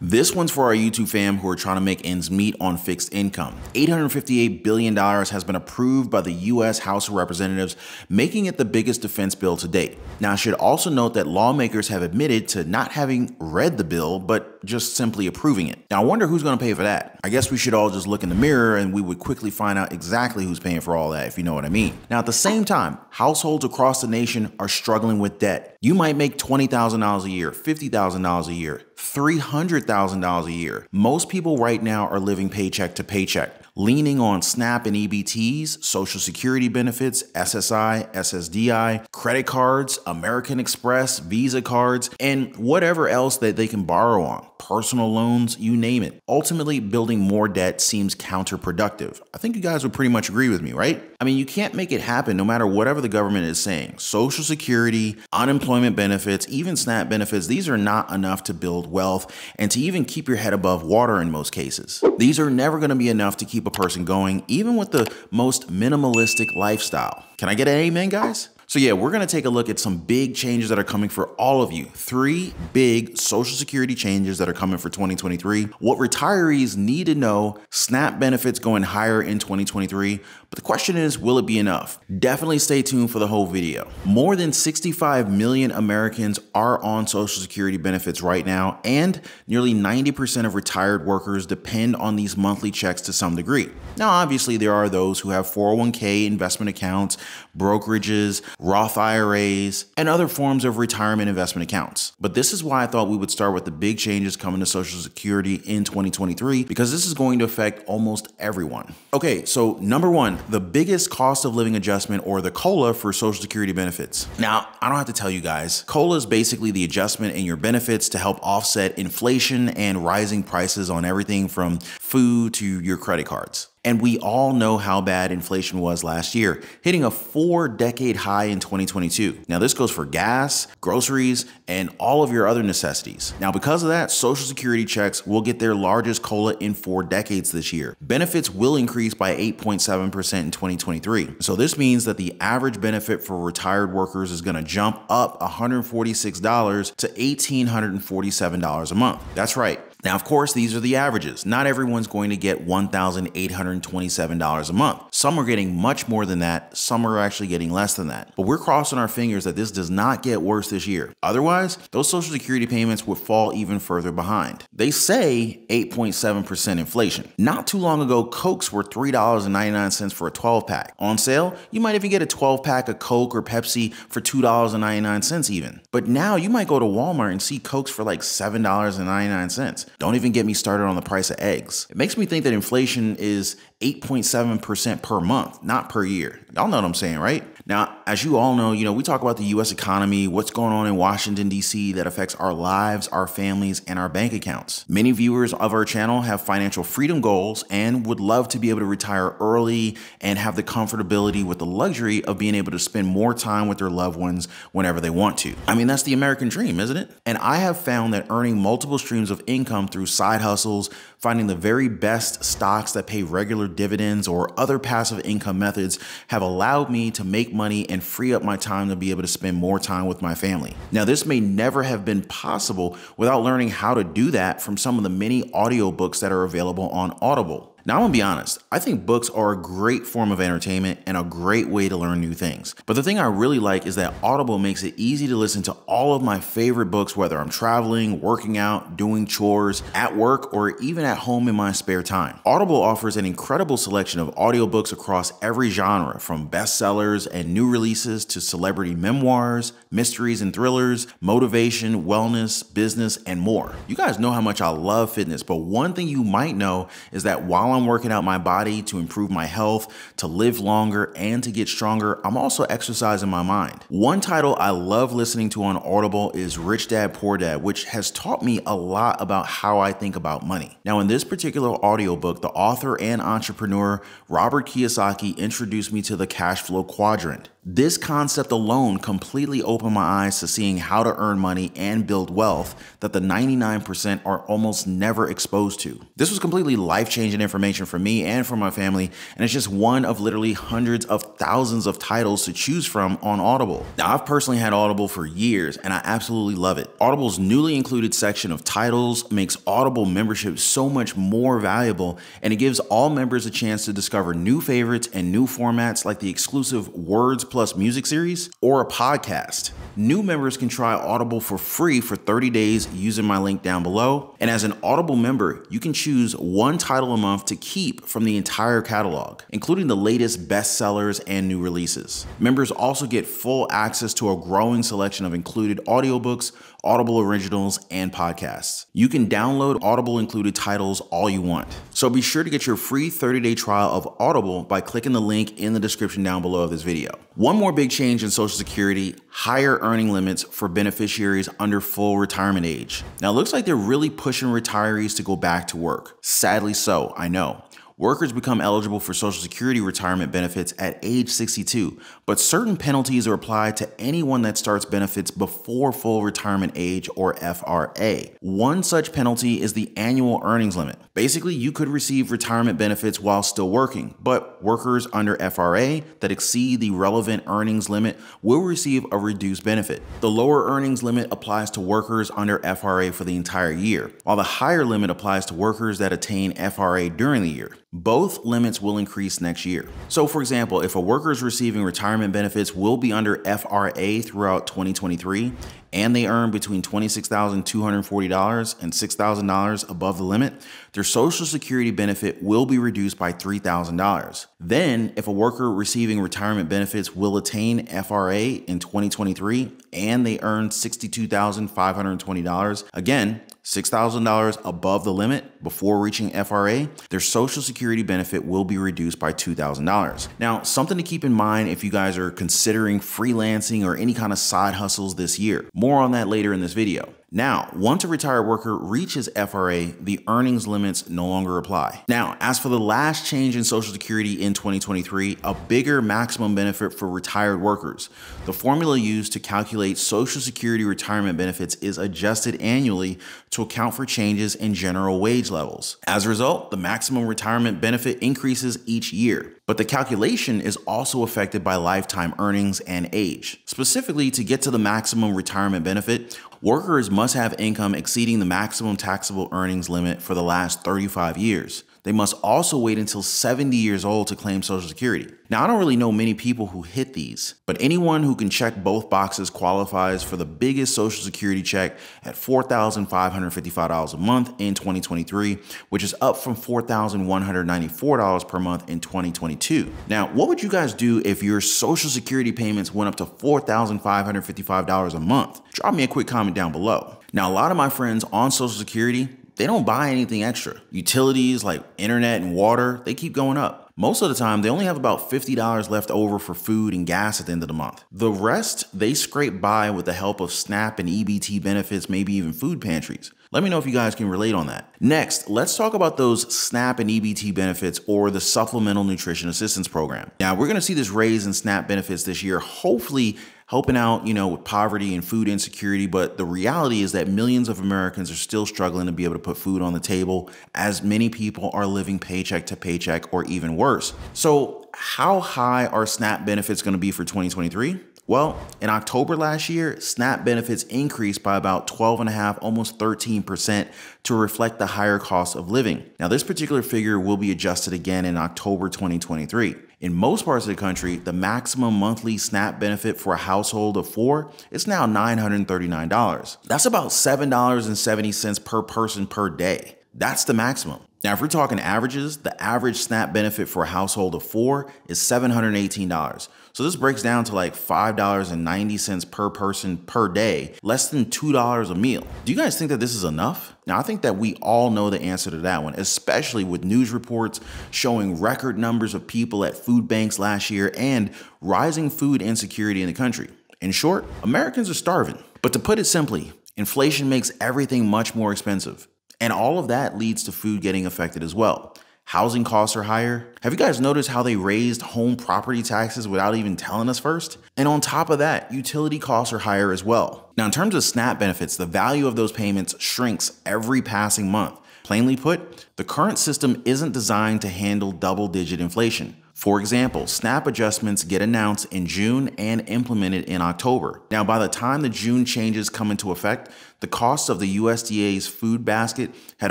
This one's for our YouTube fam who are trying to make ends meet on fixed income. $858 billion has been approved by the US House of Representatives, making it the biggest defense bill to date. Now, I should also note that lawmakers have admitted to not having read the bill, but just simply approving it. Now, I wonder who's going to pay for that. I guess we should all just look in the mirror and we would quickly find out exactly who's paying for all that, if you know what I mean. Now, at the same time, households across the nation are struggling with debt. You might make $20,000 a year, $50,000 a year, $300,000 a year. Most people right now are living paycheck to paycheck leaning on SNAP and EBTs, Social Security benefits, SSI, SSDI, credit cards, American Express, Visa cards, and whatever else that they can borrow on, personal loans, you name it. Ultimately, building more debt seems counterproductive. I think you guys would pretty much agree with me, right? I mean, you can't make it happen no matter whatever the government is saying. Social Security, unemployment benefits, even SNAP benefits, these are not enough to build wealth and to even keep your head above water in most cases. These are never going to be enough to keep a person going, even with the most minimalistic lifestyle. Can I get an amen, guys? So yeah, we're gonna take a look at some big changes that are coming for all of you. Three big social security changes that are coming for 2023. What retirees need to know, SNAP benefits going higher in 2023. But the question is, will it be enough? Definitely stay tuned for the whole video. More than 65 million Americans are on social security benefits right now, and nearly 90% of retired workers depend on these monthly checks to some degree. Now, obviously, there are those who have 401k investment accounts, brokerages, Roth IRAs, and other forms of retirement investment accounts. But this is why I thought we would start with the big changes coming to Social Security in 2023, because this is going to affect almost everyone. Okay, so number one, the biggest cost of living adjustment or the COLA for Social Security benefits. Now, I don't have to tell you guys, COLA is basically the adjustment in your benefits to help offset inflation and rising prices on everything from food to your credit cards. And we all know how bad inflation was last year, hitting a four decade high in 2022. Now, this goes for gas, groceries, and all of your other necessities. Now, because of that, Social Security checks will get their largest COLA in four decades this year. Benefits will increase by 8.7% in 2023. So, this means that the average benefit for retired workers is going to jump up $146 to $1,847 a month. That's right. Now, of course, these are the averages. Not everyone's going to get $1,827 a month. Some are getting much more than that. Some are actually getting less than that. But we're crossing our fingers that this does not get worse this year. Otherwise, those Social Security payments would fall even further behind. They say 8.7% inflation. Not too long ago, Cokes were $3.99 for a 12 pack. On sale, you might even get a 12 pack of Coke or Pepsi for $2.99 even. But now you might go to Walmart and see Cokes for like $7.99. Don't even get me started on the price of eggs. It makes me think that inflation is 8.7% per month, not per year. Y'all know what I'm saying, right? Now, as you all know, you know, we talk about the US economy, what's going on in Washington, D.C. that affects our lives, our families, and our bank accounts. Many viewers of our channel have financial freedom goals and would love to be able to retire early and have the comfortability with the luxury of being able to spend more time with their loved ones whenever they want to. I mean, that's the American dream, isn't it? And I have found that earning multiple streams of income through side hustles, finding the very best stocks that pay regular dividends or other passive income methods have allowed me to make money and free up my time to be able to spend more time with my family. Now, this may never have been possible without learning how to do that from some of the many audiobooks that are available on Audible. Now, I'm gonna be honest, I think books are a great form of entertainment and a great way to learn new things. But the thing I really like is that Audible makes it easy to listen to all of my favorite books, whether I'm traveling, working out, doing chores, at work, or even at home in my spare time. Audible offers an incredible selection of audiobooks across every genre, from bestsellers and new releases to celebrity memoirs, mysteries and thrillers, motivation, wellness, business, and more. You guys know how much I love fitness, but one thing you might know is that while I'm working out my body to improve my health, to live longer, and to get stronger, I'm also exercising my mind. One title I love listening to on Audible is Rich Dad Poor Dad, which has taught me a lot about how I think about money. Now, in this particular audiobook, the author and entrepreneur Robert Kiyosaki introduced me to the cash flow quadrant. This concept alone completely opened my eyes to seeing how to earn money and build wealth that the 99% are almost never exposed to. This was completely life changing information information for me and for my family, and it's just one of literally hundreds of thousands of titles to choose from on Audible. Now, I've personally had Audible for years, and I absolutely love it. Audible's newly included section of titles makes Audible membership so much more valuable, and it gives all members a chance to discover new favorites and new formats like the exclusive Words Plus Music series or a podcast. New members can try Audible for free for 30 days using my link down below. And as an Audible member, you can choose one title a month to keep from the entire catalog, including the latest bestsellers and new releases. Members also get full access to a growing selection of included audiobooks, Audible originals, and podcasts. You can download Audible included titles all you want. So be sure to get your free 30 day trial of Audible by clicking the link in the description down below of this video. One more big change in Social Security higher earning limits for beneficiaries under full retirement age. Now, it looks like they're really pushing retirees to go back to work. Sadly so, I know. Workers become eligible for Social Security retirement benefits at age 62, but certain penalties are applied to anyone that starts benefits before full retirement age or FRA. One such penalty is the annual earnings limit. Basically, you could receive retirement benefits while still working, but workers under FRA that exceed the relevant earnings limit will receive a reduced benefit. The lower earnings limit applies to workers under FRA for the entire year, while the higher limit applies to workers that attain FRA during the year. Both limits will increase next year. So, for example, if a worker is receiving retirement benefits will be under FRA throughout 2023 and they earn between $26,240 and $6,000 above the limit, their Social Security benefit will be reduced by $3,000. Then, if a worker receiving retirement benefits will attain FRA in 2023 and they earn $62,520, again, $6,000 above the limit before reaching FRA, their Social Security benefit will be reduced by $2,000. Now, something to keep in mind if you guys are considering freelancing or any kind of side hustles this year. More on that later in this video. Now, once a retired worker reaches FRA, the earnings limits no longer apply. Now, as for the last change in Social Security in 2023, a bigger maximum benefit for retired workers. The formula used to calculate Social Security retirement benefits is adjusted annually to account for changes in general wage levels. As a result, the maximum retirement benefit increases each year. But the calculation is also affected by lifetime earnings and age. Specifically, to get to the maximum retirement benefit, workers must have income exceeding the maximum taxable earnings limit for the last 35 years. They must also wait until 70 years old to claim Social Security. Now, I don't really know many people who hit these, but anyone who can check both boxes qualifies for the biggest Social Security check at $4,555 a month in 2023, which is up from $4,194 per month in 2022. Now, what would you guys do if your Social Security payments went up to $4,555 a month? Drop me a quick comment down below. Now, a lot of my friends on Social Security, they don't buy anything extra. Utilities like internet and water, they keep going up. Most of the time, they only have about $50 left over for food and gas at the end of the month. The rest, they scrape by with the help of SNAP and EBT benefits, maybe even food pantries. Let me know if you guys can relate on that. Next, let's talk about those SNAP and EBT benefits or the Supplemental Nutrition Assistance Program. Now, we're gonna see this raise in SNAP benefits this year, hopefully helping out, you know, with poverty and food insecurity. But the reality is that millions of Americans are still struggling to be able to put food on the table, as many people are living paycheck to paycheck or even worse. So, how high are SNAP benefits going to be for 2023? Well, in October last year, SNAP benefits increased by about 12.5, almost 13% to reflect the higher cost of living. Now, this particular figure will be adjusted again in October 2023. In most parts of the country, the maximum monthly SNAP benefit for a household of four is now $939. That's about $7.70 per person per day. That's the maximum. Now, if we're talking averages, the average SNAP benefit for a household of four is $718. So this breaks down to like $5.90 per person per day, less than $2 a meal. Do you guys think that this is enough? Now, I think that we all know the answer to that one, especially with news reports showing record numbers of people at food banks last year and rising food insecurity in the country. In short, Americans are starving. But to put it simply, inflation makes everything much more expensive. And all of that leads to food getting affected as well. Housing costs are higher. Have you guys noticed how they raised home property taxes without even telling us first? And on top of that, utility costs are higher as well. Now, in terms of SNAP benefits, the value of those payments shrinks every passing month Plainly put, the current system isn't designed to handle double digit inflation. For example, SNAP adjustments get announced in June and implemented in October. Now, by the time the June changes come into effect, the cost of the USDA's food basket had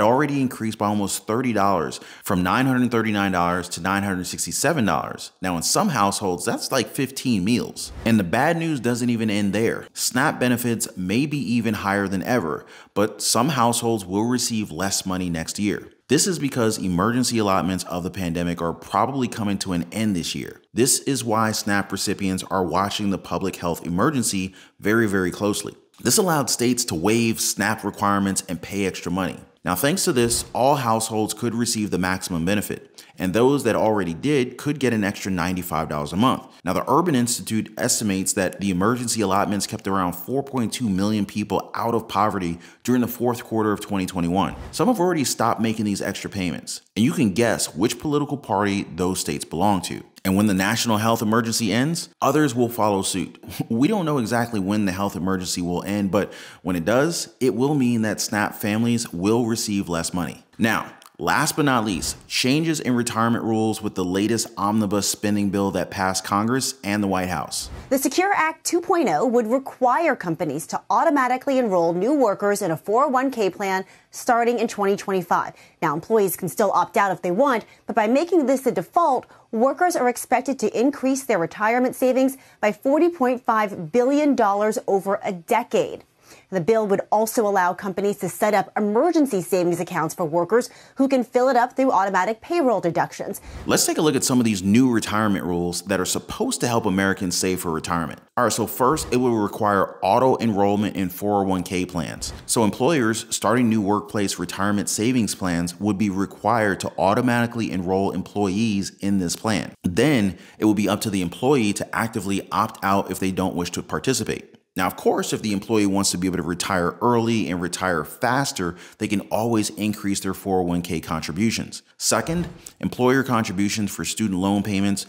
already increased by almost $30 from $939 to $967. Now, in some households, that's like 15 meals. And the bad news doesn't even end there. SNAP benefits may be even higher than ever, but some households will receive less money next year. This is because emergency allotments of the pandemic are probably coming to an end this year. This is why SNAP recipients are watching the public health emergency very, very closely. This allowed states to waive SNAP requirements and pay extra money. Now, thanks to this, all households could receive the maximum benefit, and those that already did could get an extra $95 a month. Now, the Urban Institute estimates that the emergency allotments kept around 4.2 million people out of poverty during the fourth quarter of 2021. Some have already stopped making these extra payments, and you can guess which political party those states belong to. And when the national health emergency ends, others will follow suit. We don't know exactly when the health emergency will end, but when it does, it will mean that SNAP families will receive less money. Now, Last but not least, changes in retirement rules with the latest omnibus spending bill that passed Congress and the White House. The Secure Act 2.0 would require companies to automatically enroll new workers in a 401k plan starting in 2025. Now, employees can still opt out if they want, but by making this the default, workers are expected to increase their retirement savings by $40.5 billion over a decade. The bill would also allow companies to set up emergency savings accounts for workers who can fill it up through automatic payroll deductions. Let's take a look at some of these new retirement rules that are supposed to help Americans save for retirement. All right, so first, it will require auto enrollment in 401k plans. So employers starting new workplace retirement savings plans would be required to automatically enroll employees in this plan. Then it will be up to the employee to actively opt out if they don't wish to participate. Now, of course, if the employee wants to be able to retire early and retire faster, they can always increase their 401k contributions. Second, employer contributions for student loan payments.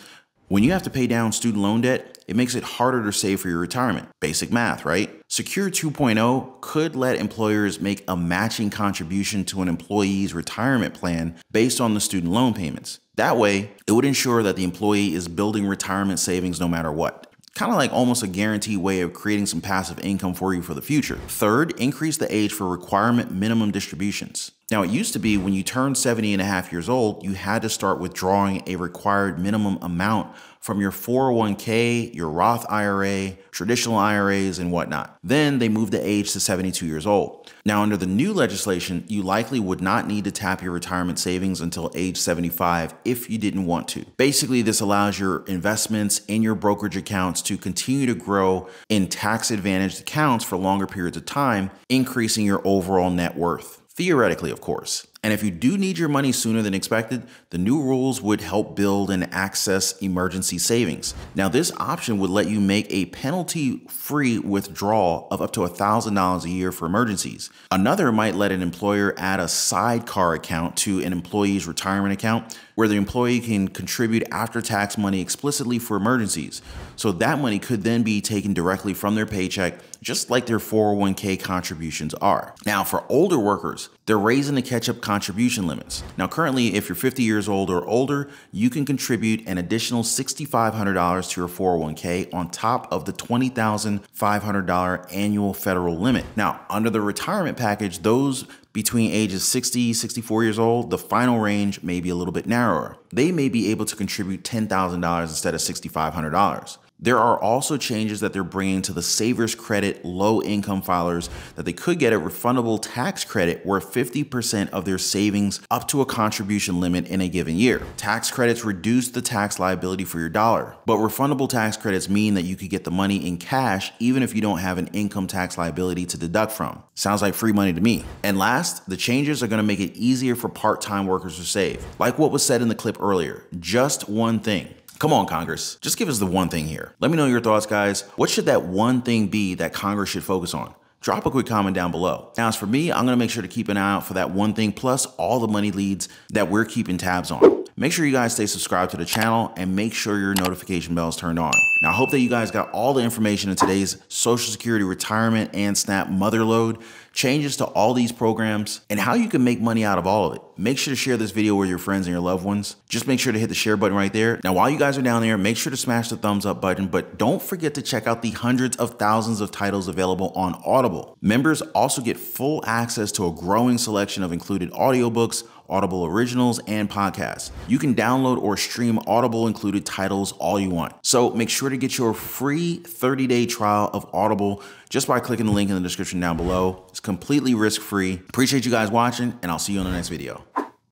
When you have to pay down student loan debt, it makes it harder to save for your retirement. Basic math, right? Secure 2.0 could let employers make a matching contribution to an employee's retirement plan based on the student loan payments. That way, it would ensure that the employee is building retirement savings no matter what kind of like almost a guaranteed way of creating some passive income for you for the future. Third, increase the age for requirement minimum distributions. Now, it used to be when you turned 70 and a half years old, you had to start withdrawing a required minimum amount from your 401k, your Roth IRA, traditional IRAs, and whatnot. Then they moved the age to 72 years old. Now, under the new legislation, you likely would not need to tap your retirement savings until age 75 if you didn't want to. Basically, this allows your investments in your brokerage accounts to continue to grow in tax advantaged accounts for longer periods of time, increasing your overall net worth. Theoretically, of course. And if you do need your money sooner than expected, the new rules would help build and access emergency savings. Now, this option would let you make a penalty free withdrawal of up to $1,000 a year for emergencies. Another might let an employer add a sidecar account to an employee's retirement account where the employee can contribute after tax money explicitly for emergencies. So that money could then be taken directly from their paycheck, just like their 401k contributions are. Now, for older workers, they're raising the catch up contribution limits. Now, currently, if you're 50 years old or older, you can contribute an additional $6,500 to your 401k on top of the $20,500 annual federal limit. Now, under the retirement package, those between ages 60 64 years old the final range may be a little bit narrower. They may be able to contribute $10000 instead of $6500 there are also changes that they're bringing to the Savers Credit low income filers that they could get a refundable tax credit worth 50% of their savings up to a contribution limit in a given year. Tax credits reduce the tax liability for your dollar, but refundable tax credits mean that you could get the money in cash even if you don't have an income tax liability to deduct from. Sounds like free money to me. And last, the changes are going to make it easier for part time workers to save. Like what was said in the clip earlier, just one thing. Come on, Congress. Just give us the one thing here. Let me know your thoughts, guys. What should that one thing be that Congress should focus on? Drop a quick comment down below. Now, as for me, I'm gonna make sure to keep an eye out for that one thing plus all the money leads that we're keeping tabs on. Make sure you guys stay subscribed to the channel and make sure your notification bell is turned on. Now, I hope that you guys got all the information in today's Social Security retirement and SNAP mother load, changes to all these programs, and how you can make money out of all of it. Make sure to share this video with your friends and your loved ones. Just make sure to hit the share button right there. Now, while you guys are down there, make sure to smash the thumbs up button, but don't forget to check out the hundreds of thousands of titles available on Audible. Members also get full access to a growing selection of included audiobooks, Audible originals, and podcasts. You can download or stream Audible included titles all you want. So make sure to get your free 30 day trial of Audible just by clicking the link in the description down below. It's completely risk free. Appreciate you guys watching, and I'll see you on the next video.